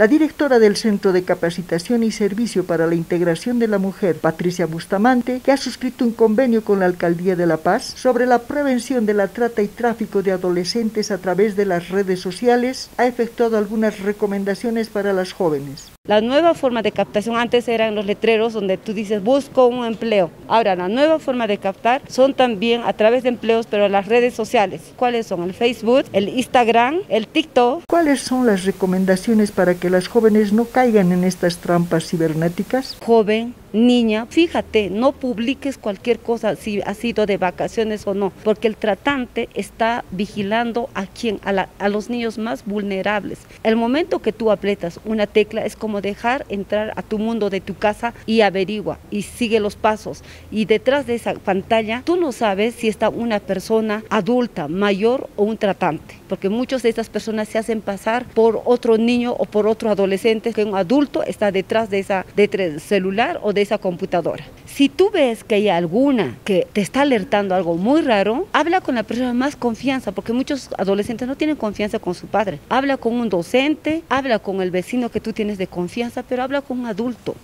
La directora del Centro de Capacitación y Servicio para la Integración de la Mujer, Patricia Bustamante, que ha suscrito un convenio con la Alcaldía de La Paz sobre la prevención de la trata y tráfico de adolescentes a través de las redes sociales, ha efectuado algunas recomendaciones para las jóvenes. La nueva forma de captación antes eran los letreros donde tú dices busco un empleo. Ahora la nueva forma de captar son también a través de empleos pero las redes sociales. ¿Cuáles son? El Facebook, el Instagram, el TikTok. ¿Cuáles son las recomendaciones para que las jóvenes no caigan en estas trampas cibernéticas? Joven, niña, fíjate, no publiques cualquier cosa si ha sido de vacaciones o no, porque el tratante está vigilando a quién, a, los niños más vulnerables. El momento que tú aprietas una tecla es como dejar entrar a tu mundo de tu casa y averigua y sigue los pasos. Y detrás de esa pantalla tú no sabes si está una persona adulta, mayor o un tratante, porque muchas de estas personas se hacen pasar por otro niño o por otro adolescente, que un adulto está detrás de esa de celular o esa computadora. Si tú ves que hay alguna que te está alertando algo muy raro, habla con la persona más confianza, porque muchos adolescentes no tienen confianza con su padre. Habla con un docente, habla con el vecino que tú tienes de confianza, pero habla con un adulto.